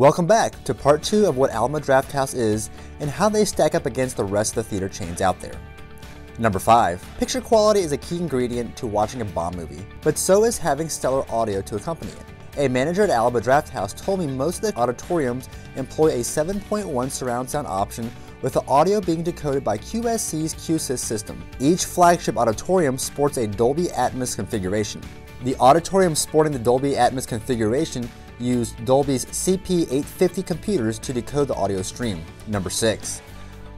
Welcome back to part 2 of what Alamo Drafthouse is and how they stack up against the rest of the theater chains out there. Number 5. Picture quality is a key ingredient to watching a bomb movie, but so is having stellar audio to accompany it. A manager at Alamo Drafthouse told me most of the auditoriums employ a 7.1 surround sound option with the audio being decoded by QSC's QSYS system. Each flagship auditorium sports a Dolby Atmos configuration. The auditorium sporting the Dolby Atmos configuration used Dolby's CP850 computers to decode the audio stream. Number 6.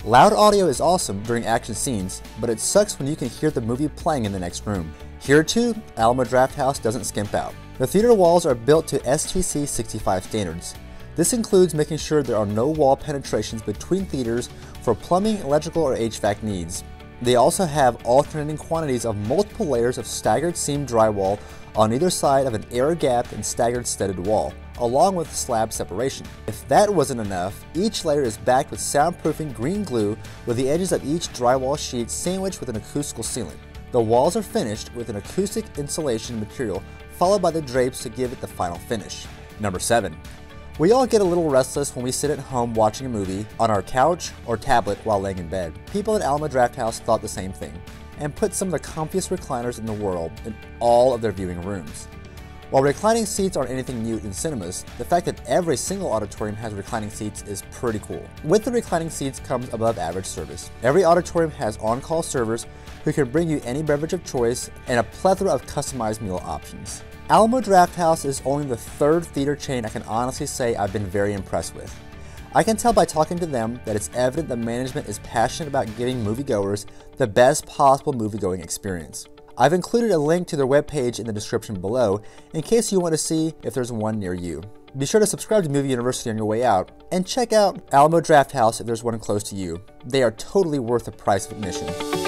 Loud audio is awesome during action scenes, but it sucks when you can hear the movie playing in the next room. Here too, Alamo Drafthouse doesn't skimp out. The theater walls are built to STC 65 standards. This includes making sure there are no wall penetrations between theaters for plumbing, electrical, or HVAC needs. They also have alternating quantities of multiple layers of staggered seam drywall on either side of an air-gapped and staggered studded wall, along with slab separation. If that wasn't enough, each layer is backed with soundproofing green glue with the edges of each drywall sheet sandwiched with an acoustical sealant. The walls are finished with an acoustic insulation material followed by the drapes to give it the final finish. Number 7. We all get a little restless when we sit at home watching a movie on our couch or tablet while laying in bed. People at Alamo Drafthouse thought the same thing and put some of the comfiest recliners in the world in all of their viewing rooms. While reclining seats aren't anything new in cinemas, the fact that every single auditorium has reclining seats is pretty cool. With the reclining seats comes above average service. Every auditorium has on-call servers who can bring you any beverage of choice and a plethora of customized meal options. Alamo Drafthouse is only the third theater chain I can honestly say I've been very impressed with. I can tell by talking to them that it's evident the management is passionate about giving moviegoers the best possible moviegoing experience. I've included a link to their webpage in the description below in case you want to see if there's one near you. Be sure to subscribe to Movie University on your way out, and check out Alamo Drafthouse if there's one close to you. They are totally worth the price of admission.